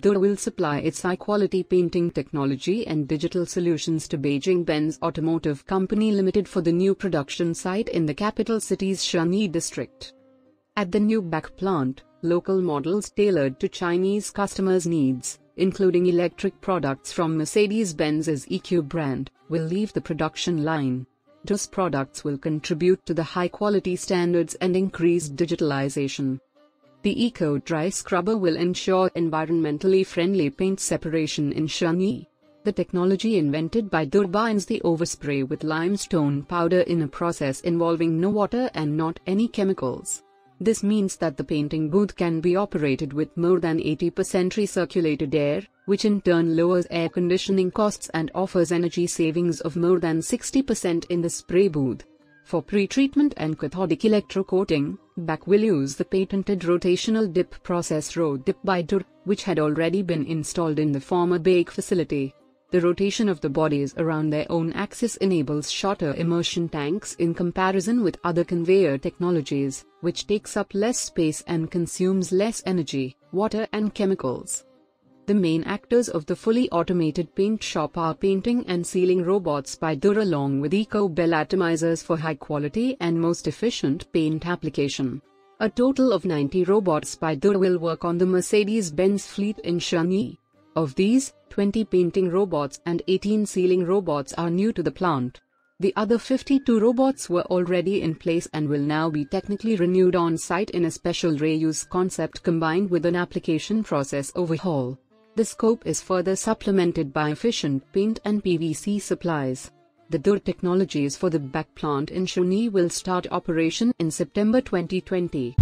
Dürr will supply its high-quality painting technology and digital solutions to Beijing Benz Automotive Company Limited for the new production site in the capital city's Shunyi district. At the new back plant, local models tailored to Chinese customers' needs, including electric products from Mercedes-Benz's EQ brand, will leave the production line. Dürr's products will contribute to the high-quality standards and increased digitalization. The EcoDryScrubber will ensure environmentally friendly paint separation in Shunyi. The technology invented by Dürr binds the overspray with limestone powder in a process involving no water and not any chemicals. This means that the painting booth can be operated with more than 80% recirculated air, which in turn lowers air conditioning costs and offers energy savings of more than 60% in the spray booth. For pre-treatment and cathodic electrocoating, Back will use the patented rotational dip process RoDip by Dürr, which had already been installed in the former Bake facility. The rotation of the bodies around their own axis enables shorter immersion tanks in comparison with other conveyor technologies, which takes up less space and consumes less energy, water and chemicals. The main actors of the fully automated paint shop are painting and sealing robots by Dürr along with EcoBell atomizers for high quality and most efficient paint application. A total of 90 robots by Dürr will work on the Mercedes-Benz fleet in Shunyi. Of these, 20 painting robots and 18 sealing robots are new to the plant. The other 52 robots were already in place and will now be technically renewed on site in a special reuse concept combined with an application process overhaul. The scope is further supplemented by efficient paint and PVC supplies. The Dürr technologies for the back plant in Shunyi will start operation in September 2020.